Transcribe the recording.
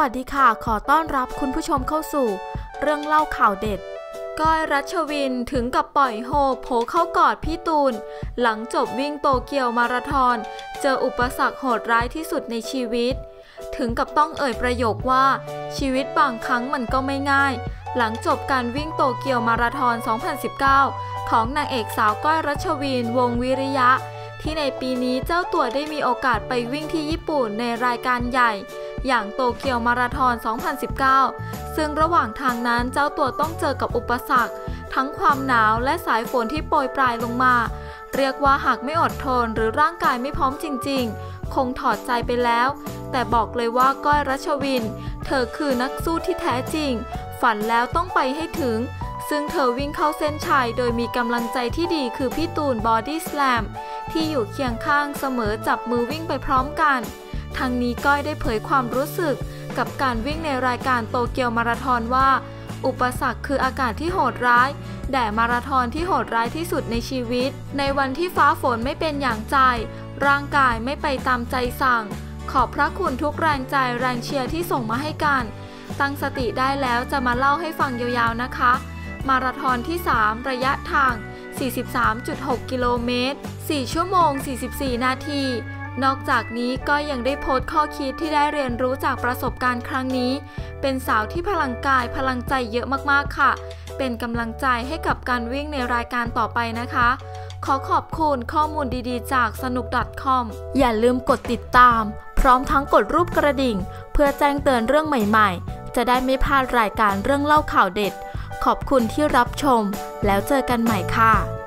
วัสดีค่ะ ขอต้อนรับคุณผู้ชมเข้าสู่ เรื่องเล่าข่าวเด็ด ก้อยรัชวินถึงกับปล่อยโฮโผเข้ากอดพี่ตูน หลังจบวิ่งโตเกียวมาราธอน เจออุปสรรคโหดร้ายที่สุดในชีวิต ถึงกับต้องเอ่ยประโยคว่า ชีวิตบางครั้งมันก็ไม่ง่าย หลังจบการวิ่งโตเกียวมาราธอน 2019 ของนางเอกสาวก้อยรัชวินวงวิริยะ ที่ในปีนี้เจ้าตัวได้มีโอกาสไปวิ่งที่ญี่ปุ่นในรายการใหญ่ อย่างโตเกียวมาราธอน 2019 ซึ่งระหว่างทางนั้นเจ้าตัวต้องเจอกับอุปสรรค ทั้งความหนาวและสายฝนที่โปรยปลายลงมา เรียกว่าหากไม่อดทนหรือร่างกายไม่พร้อมจริง ๆ คงถอดใจไปแล้ว แต่บอกเลยว่าก้อยรัชวิน เธอคือนักสู้ที่แท้จริง ฝันแล้วต้องไปให้ถึงซึ่งเธอวิ่งเข้าเส้นชัยโดยมีกำลังใจที่ดีคือพี่ตูนบอดี้สแลมที่อยู่เคียงข้างเสมอจับมือวิ่งไปพร้อมกัน ทั้งนี้ก้อยได้เผยความรู้สึก กับการวิ่งในรายการโตเกียวมาราธอนว่า อุปสรรคคืออากาศที่โหดร้ายแด่มาราธอนที่โหดร้ายที่สุดในชีวิต ในวันที่ฟ้าฝนไม่เป็นอย่างใจ ร่างกายไม่ไปตามใจสั่ง ขอบพระคุณทุกแรงใจแรงเชียร์ที่ส่งมาให้กัน ตั้งสติได้แล้วจะมาเล่าให้ฟังยาวๆนะคะ มาราธอนที่ 3 ระยะทาง 43.6 กิโลเมตร 4 ชั่วโมง 44 นาที นอกจากนี้ก็ยังได้โพสต์ข้อคิดที่ได้เรียนรู้จากประสบการณ์ครั้งนี้ เป็นสาวที่พลังกายพลังใจเยอะมากๆค่ะ เป็นกำลังใจให้กับการวิ่งในรายการต่อไปนะคะ ขอขอบคุณข้อมูลดีๆ จากสนุก .com อย่าลืมกดติดตาม พร้อมทั้งกดรูปกระดิ่ง เพื่อแจ้งเตือนเรื่องใหม่ๆ จะได้ไม่พลาดรายการเรื่องเล่าข่าวเด็ด ขอบคุณที่รับชม แล้วเจอกันใหม่ค่ะ